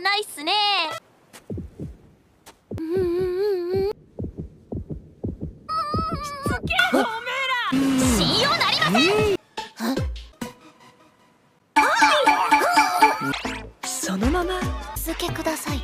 ないっすね。信用なりません。そのまま。続けください。